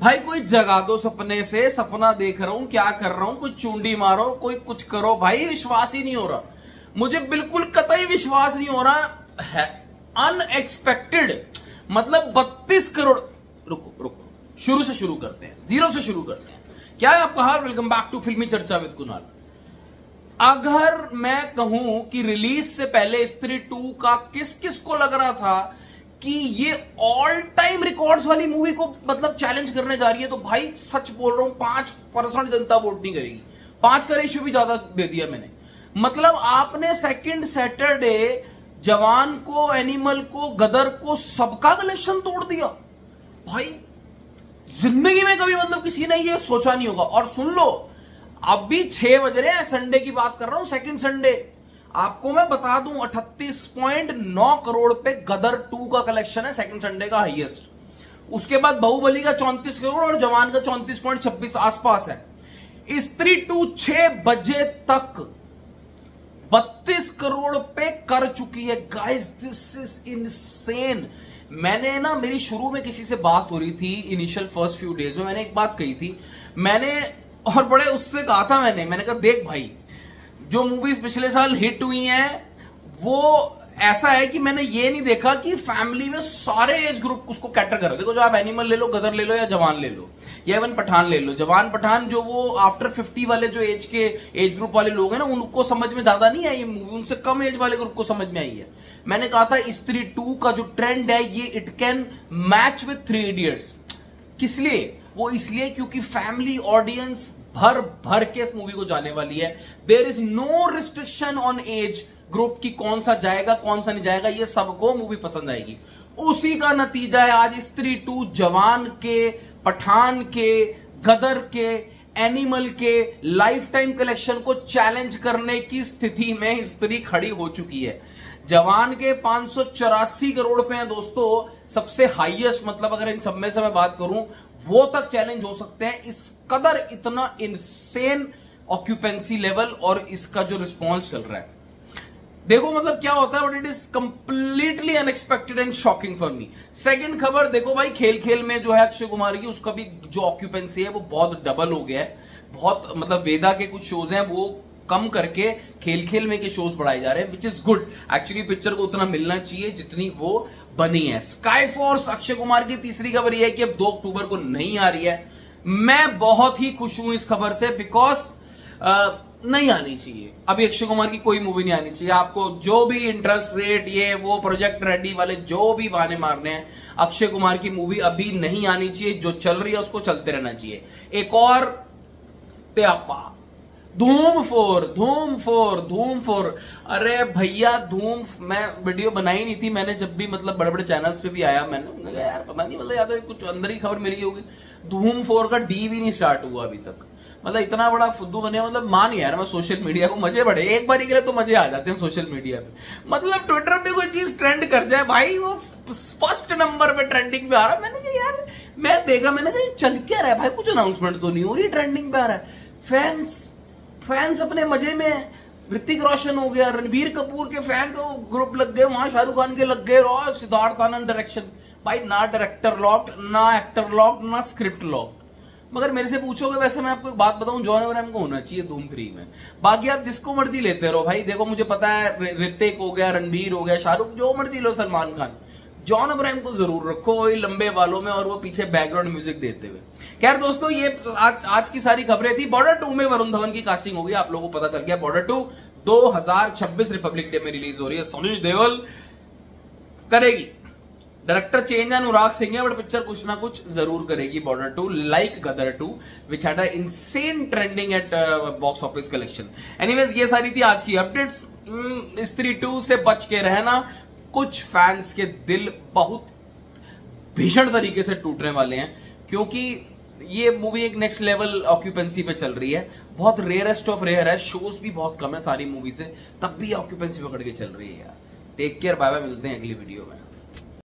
भाई, कोई जगा दो सपने से, सपना देख रहा हूँ, क्या कर रहा हूँ, कोई चूंडी मारो, कोई कुछ करो। भाई, विश्वास ही नहीं हो रहा। मुझे बिल्कुल कतई विश्वास नहीं हो रहा। है अनएक्सपेक्टेड मतलब बत्तीस करोड़। रुको रुको, शुरू से शुरू करते हैं। ज़ीरो से शुरू करते हैं। क्या है आपका हाल? वेलकम बैक टू फिल्मी चर्चा विद कुनाल अगर मैं कहूँ कि रिलीज़ से पहले स्त्री टू का किस किस को लग रहा था कि ये ऑल टाइम रिकॉर्ड्स वाली मूवी को मतलब चैलेंज करने जा रही है तो भाई सच बोल रहा हूँ, पाँच परसेंट जनता वोट नहीं करेगी। पाँच का रेशियो भी ज़्यादा दे दिया मैंने। मतलब आपने सेकंड सैटरडे जवान को एनिमल को, गदर को सबका कलेक्शन तोड़ दिया। भाई, ज़िंदगी में कभी मतलब किसी ने ये सोचा नहीं होगा। और सुन लो, अब भी छह बज रहे हैं संडे की बात कर रहा हूँ सेकंड संडे आपको मैं बता दूँ 38.9 करोड़ पे गदर टू का कलेक्शन है सेकंड संडे का हाईएस्ट उसके बाद बाहुबली का 34 करोड़ और जवान का 34.26 आसपास है। स्त्री टू छह बजे तक 32 करोड़ पे कर चुकी है। गाइस दिस इज़ इनसेन मैंने ना, मेरी शुरू में किसी से बात हो रही थी इनिशियल फ़र्स्ट फ्यू डेज़ में मैंने एक बात कही थी। मैंने, और बड़े उससे कहा था मैंने मैंने कहा, देख भाई जो मूवीज़ पिछले साल हिट हुई हैं, वो ऐसा है कि मैंने ये नहीं देखा कि फैमिली में सारे एज ग्रुप उसको कैटर करो। देखो, जो आप एनिमल ले लो, गदर ले लो या जवान ले लो, या इवन पठान ले लो। जवान, पठान जो वो आफ्टर फिफ्टी वाले जो एज के एज ग्रुप वाले लोग हैं ना, उनको समझ में ज़्यादा नहीं आई मूवी उनसे कम एज वाले ग्रुप को समझ में आई है। मैंने कहा था स्त्री टू का जो ट्रेंड है, ये it can match with Three Idiots किस लिए? वो इसलिए क्योंकि फैमिली ऑडियंस भर भर के इस मूवी को जाने वाली है। There is no restriction on age group की कौन सा जाएगा, कौन सा नहीं जाएगा, ये सबको मूवी पसंद आएगी। उसी का नतीजा है आज स्त्री टू जवान के, पठान के, गदर के एनिमल के लाइफ टाइम कलेक्शन को चैलेंज करने की स्थिति में स्त्री खड़ी हो चुकी है। जवान के पाँच करोड़ पे हैं दोस्तों, सबसे हाईएस्ट मतलब अगर इन सब में से मैं बात करूँ, वो तक चैलेंज हो सकते हैं। इस कदर इतना इनसेन ऑक्यूपेंसी लेवल और इसका जो रिस्पॉन्स चल रहा है। देखो मतलब क्या होता है but it is completely unexpected and shocking for me second खबर, देखो भाई खेल खेल में जो है अक्षय कुमार की, उसका भी जो ऑक्यूपेंसी है, वो बहुत डबल हो गया है। बहुत मतलब वेदा के कुछ शोज़ हैं, वो कम करके खेल खेल में के शोज़ बढ़ाए जा रहे हैं which is good actually picture को उतना मिलना चाहिए जितनी वो बनी है। स्काई फोर्स अक्षय कुमार की तीसरी खबर यह है कि अब दो अक्टूबर को नहीं आ रही है। मैं बहुत ही खुश हूँ इस खबर से बिकॉज़ नहीं आनी चाहिए। अभी अक्षय कुमार की कोई मूवी नहीं आनी चाहिए। आपको जो भी इंटरेस्ट रेट ये, वो प्रोजेक्ट रेडी वाले जो भी बहाने मारने हैं, अक्षय कुमार की मूवी अभी नहीं आनी चाहिए। जो चल रही है, उसको चलते रहना चाहिए। एक और त्यापा धूम फोर धूम फोर धूम फोर। अरे भैया, धूम, मैं वीडियो बनाई नहीं थी। मैंने जब भी मतलब बड़े बड़े चैनल्स पे भी आया, मैंने यार, पता नहीं मतलब या तो कुछ अंदर ही खबर मिली होगी। धूम फोर का डी भी नहीं स्टार्ट हुआ अभी तक। मतलब इतना बड़ा फुद्दू बने मतलब मान यार, मैं सोशल मीडिया को मज़े बड़े। एक बार के लिए तो मज़े आ जाते हैं सोशल मीडिया पे। मतलब ट्विटर पे कोई चीज़ ट्रेंड कर जाए, भाई, वो फ़र्स्ट नंबर पे ट्रेंडिंग पे आ रहा मैंने कहा, यार, मैं देखा, मैंने कहा चल क्या रहा है? भाई, कुछ अनाउंसमेंट तो नहीं हो रही ट्रेंडिंग पे आ रहा है। फैंस फैंस अपने मज़े में ऋतिक रोशन हो गया, रणबीर कपूर के फैंस वो ग्रुप लग गए, वहाँ शाहरुख खान के लग गए सिद्धार्थ आनंद डायरेक्शन भाई, ना डायरेक्टर लॉक्ड ना एक्टर लॉक्ड ना स्क्रिप्ट लॉक्ड मगर मेरे से पूछोगे वैसे मैं आपको एक बात बताऊँ जॉन अब्राहम को होना चाहिए धूम थ्री में। बाकी आप जिसको मर्ज़ी लेते रहो, भाई, देखो, मुझे पता है ऋतिक हो गया, रणबीर हो गया, शाहरुख, जो मर्ज़ी लो, सलमान खान। जॉन अब्राहम को ज़रूर रखो वही लंबे वालों में और वो पीछे बैकग्राउंड म्यूज़िक देते हुए। खैर दोस्तों, ये आज आज की सारी खबरें थी। बॉर्डर टू में वरुण धवन की कास्टिंग होगी आप लोगों को पता चल गया बॉर्डर टू 2026 रिपब्लिक डे में रिलीज़ हो रही है। सनी देवल करेगी। डायरेक्टर चेंज अनुराग सिंह है बट पिक्चर कुछ ना कुछ ज़रूर करेगी Border two like Gadar two which had insane trending at box office collection anyways ये सारी थी आज की अपडेट्स स्त्री टू से बच के रहना। कुछ फैंस के दिल बहुत भीषण तरीके से टूटने वाले हैं, क्योंकि ये मूवी एक नेक्स्ट लेवल ऑक्यूपेंसी पे चल रही है। बहुत रेयरेस्ट ऑफ़ रेयर है शोज़ भी बहुत कम है सारी मूवी से, तब भी ऑक्यूपेंसी पकड़ के चल रही है टेक केयर बाय बाय मिलते हैं अगली वीडियो में।